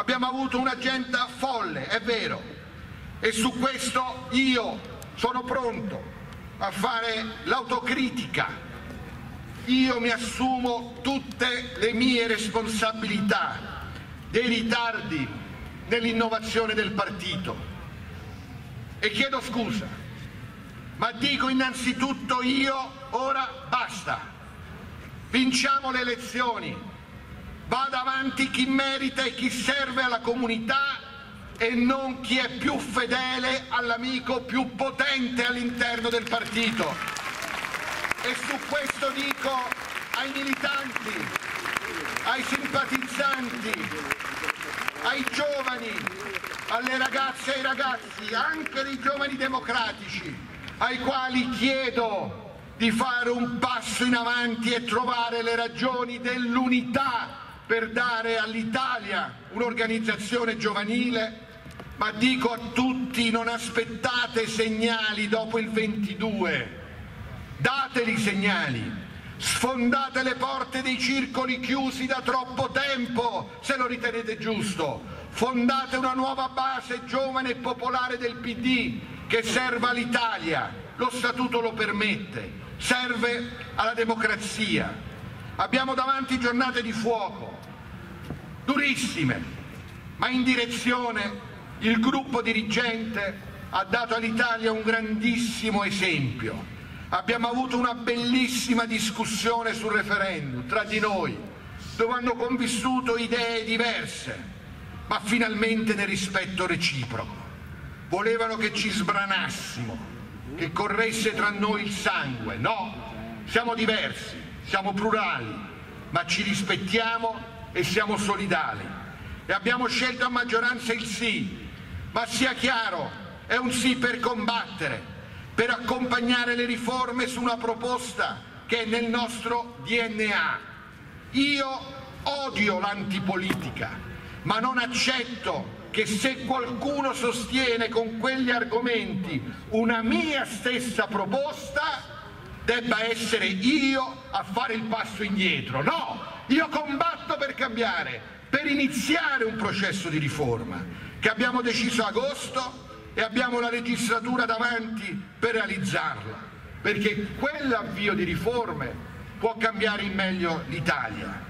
Abbiamo avuto un'agenda folle, è vero, e su questo io sono pronto a fare l'autocritica. Io mi assumo tutte le mie responsabilità dei ritardi nell'innovazione del partito. E chiedo scusa, ma dico innanzitutto io ora basta, vinciamo le elezioni, vada avanti chi merita e chi serve alla comunità e non chi è più fedele all'amico più potente all'interno del partito. E su questo dico ai militanti, ai simpatizzanti, ai giovani, alle ragazze e ai ragazzi, anche dei giovani democratici, ai quali chiedo di fare un passo in avanti e trovare le ragioni dell'unità per dare all'Italia un'organizzazione giovanile ma dico a tutti non aspettate segnali dopo il 22, dateli segnali, sfondate le porte dei circoli chiusi da troppo tempo se lo ritenete giusto, fondate una nuova base giovane e popolare del PD che serva all'Italia, lo statuto lo permette, serve alla democrazia. Abbiamo davanti giornate di fuoco, durissime, ma in direzione il gruppo dirigente ha dato all'Italia un grandissimo esempio. Abbiamo avuto una bellissima discussione sul referendum tra di noi, dove hanno convissuto idee diverse, ma finalmente nel rispetto reciproco. Volevano che ci sbranassimo, che corresse tra noi il sangue. No, siamo diversi, siamo plurali, ma ci rispettiamo e siamo solidali. E abbiamo scelto a maggioranza il sì, ma sia chiaro, è un sì per combattere, per accompagnare le riforme su una proposta che è nel nostro DNA. Io odio l'antipolitica, ma non accetto che se qualcuno sostiene con quegli argomenti una mia stessa proposta, debba essere io a fare il passo indietro. No, io combatto per cambiare, per iniziare un processo di riforma che abbiamo deciso agosto e abbiamo la legislatura davanti per realizzarla, perché quell'avvio di riforme può cambiare in meglio l'Italia.